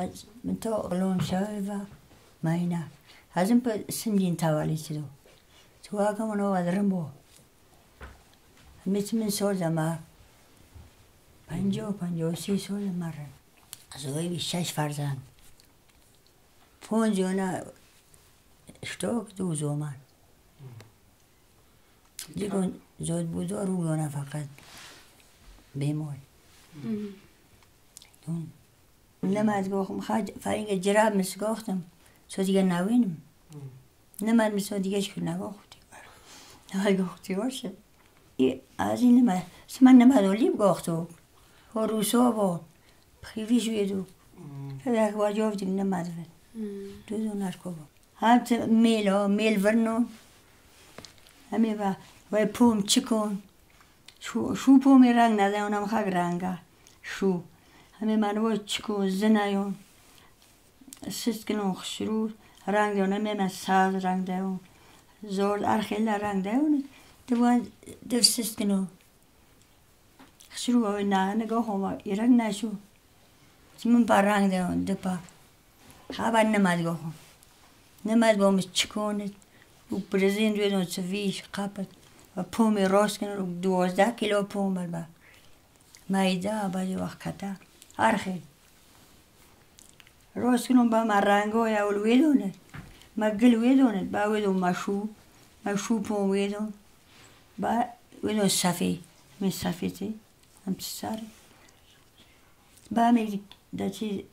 از من تا قلون شای و ماینا این پر سنجین توالی چیدو تو آقا منو ادرم بو میت من سال زما پنجاه و پنجاه و سی سال مره از اوی شش فرزند. پونج اونا اشتاق دو زومن. دیگه زود بود و رو فقط. بیمار. دون. نمد گفتم خواهد فرینگ جراب مثل گفتم. سو دیگه نوینم نمد مثل دیگه شکل نگفتی. نمد گفتی باشه. ای از این نمد من نمد اولیب گفتو و روسا با خیلی شویدو هذاك واجوف دي نمد فين دوزو ناشكو هات ميل ها ميل ورنو. همه با و پوم چکن شو شو پومی رنگ نده اونم خاک رنگه. شو. همه منو چکو زنایون سست کنون خشرو رنگ دیونه من ساز رنگ دیون زور ارخیل رنگ دیون دوان دو سست کنون خشرو و نه نگاه هم رنگ نشو من با رنگ دیون دو پا خبر نمد گاه نمد با مش چکونه و برزین روی دون سویش قپت و پومی راست رو دوازده کیلو پوم بر مایده بعضی وقت کتا با من رنگ های اول ویدونه ما گل ویدونه با ویدون مشو مشو پوم ویدون با ویدون صفی می صفی تی هم سر با می دا چی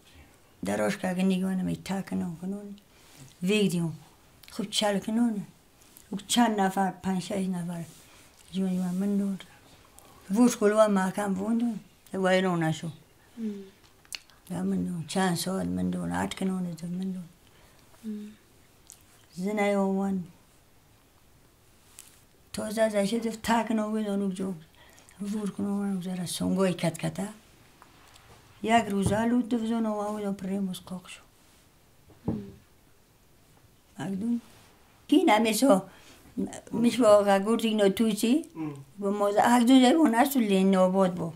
دراش که نگوانه می تا کنون کنون ویدیون خوب چل کنونه و چند نفر پنج شش نفر جونی من من دور ووش کلوا محکم بوندون وایرون نشو یا من دون چند سال من دون کنونه تو من دون. زنه اومن تازه زشه دفت تا کنو بیدون جو وور کنو زره سنگوی کت کتا. یک روزا لود دفزون و آویدون پریموس قاق شو. meso misbo ga gurti no tusi. Bo mo agdun der un asu le no bod bo.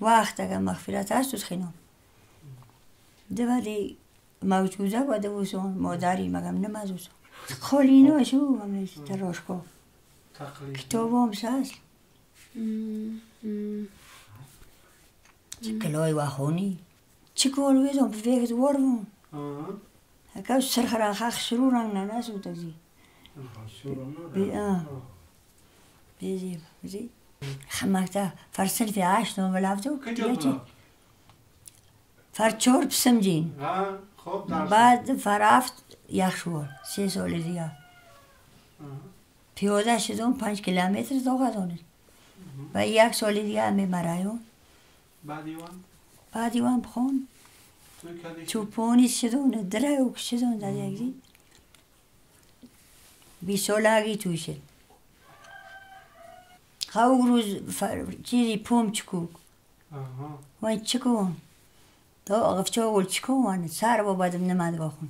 وقت اگر مغفرت هست از خینم ده ولی موجوده باده بوسون مادری مگم نمزوسون خالی ناشو همیش تراش کو کتاب هم چه کلای و خونی چه کول ویدم بفیقت وارمون Acá serhara haq sururang nana su tazi. بي اه بيجي حماكتا فرسل يجي فرچور بسمجين ها خب بعد فرافت یخشور سه سال دیگه پیاده شدم پنج کیلومتر دوغه دانه و یک سال دیگه همه مرایون بعد ایوان بعد ایوان بخون توی چوپونی شدونه دروک شدون در یک زی بی سالگی توشه خو روز فر... چیزی پوم چکو آها وای چکون تو اغفچا ول چکون سر با بدم نمد گاخون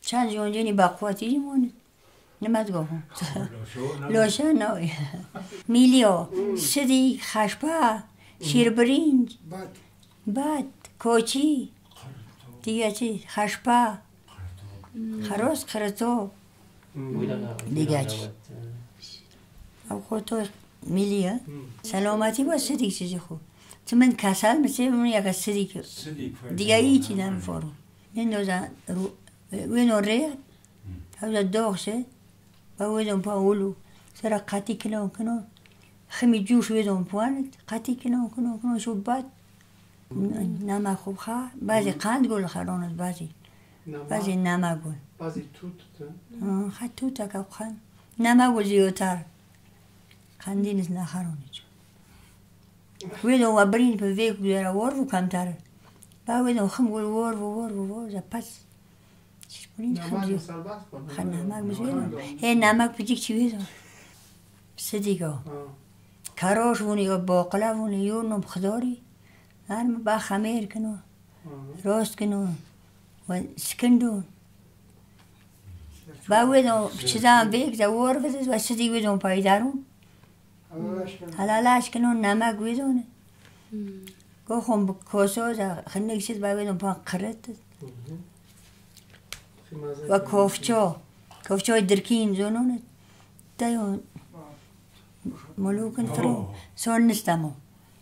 چند جونجونی بقواتی جمون نمد گاخون لوشه نوی میلیو سدی خشپا شیر برینج بعد بعد کوچی دیگه چی خشپا خروس خرطو دیگه چی او خود تو میلیه سلامتی با سدی چیزی خوب. تو من کسل مثل من یک که دیگه هیچی نمیفارم این دوزن رو وینو ریغ هاوزا داغ شه و ویدون پا اولو. سر قطی کنو کنو خمی جوش ویدون پوانت قطی کنو کنو کنو شو بد نمک خوب خواه بعضی قند گل خرانت بعضی. بعضی نمک گل. بعضی توت ده. آه، خد تو تکا قند نمک گل زیادتر. وار و کمتر با ویدون خم گل وار و وار و وار زا پس چیز کنین خم نمک زیاد سربست کنه. خد نمک بزویدون هی نمک پجیک چی ویدون سدیگا آه. کراش وونی یا باقلا وونی یورنم خداری هرم با خمیر کنو آه. راست کنو و سکندون با ویدون چیزا هم بیک دا وار ویدون و سدی ویدون پایدارون حلالش کن حلالش کنو نمک ویدونه Gochon bu kosoza khneksit ba wedon pan qret و کوفچو کوفچو درکین زونون دایون ملوکن فرون. سون نستمو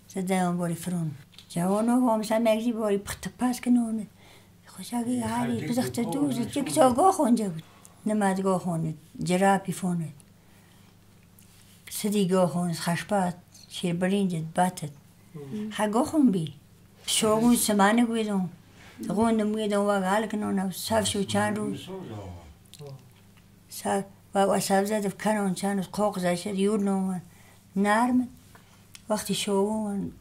زدایون باری فرون. جوانو هم سمگزی باری پخت پاس کنون خوشاگی هاری بزخت دوز چک سو گو خونجا بود. نماد گو خونه. جرابی فونه سدی گو خونه خشبات شیر برینجد باتد ها گو خون بی شوگون سمانه گویدون غون مویدون و غال کنون صاف شو چند روز صاف و و سبزت کنون چند روز قوق زشد یور نومن نرم وقتی شوون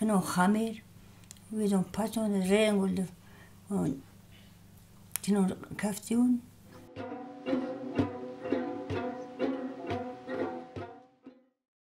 کنون خمیر ویدون پاتون رنگ ولد کنون کفتیون